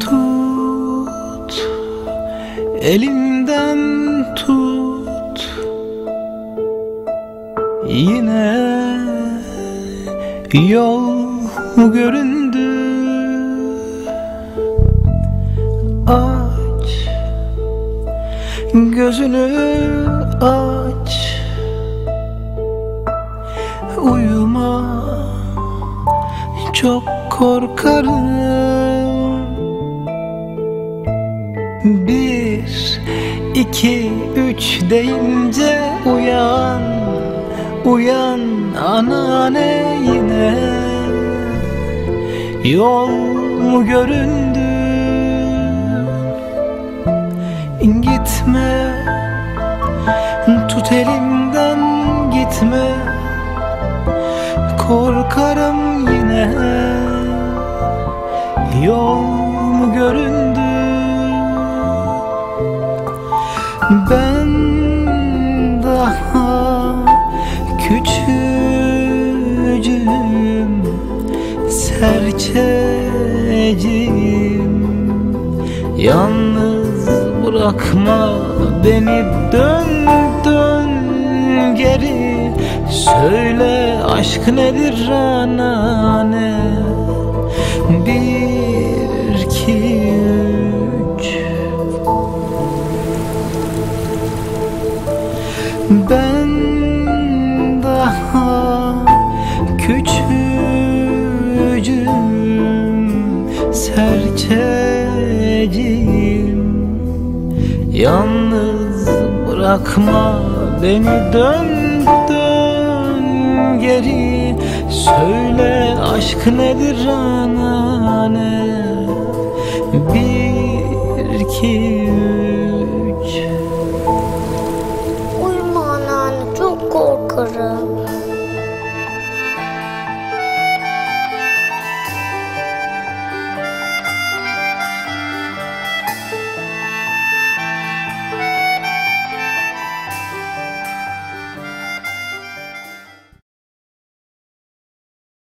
Tut Elimden tut. Yine Yol göründü. Aç Gözünü aç. Uyuma Çok korkarım. Bir, iki, üç deyince uyan Uyan anane yine Yol mu göründü? Gitme Tut elimden gitme. Korkarım yine. Yol Ben daha küçücüğüm Serçeciyim. Yalnız bırakma beni dön dön geri. Söyle aşk nedir anane Ben daha küçücüm Serçeciyim Yalnız bırakma beni dön dön geri. Söyle aşk nedir anane? Bir iki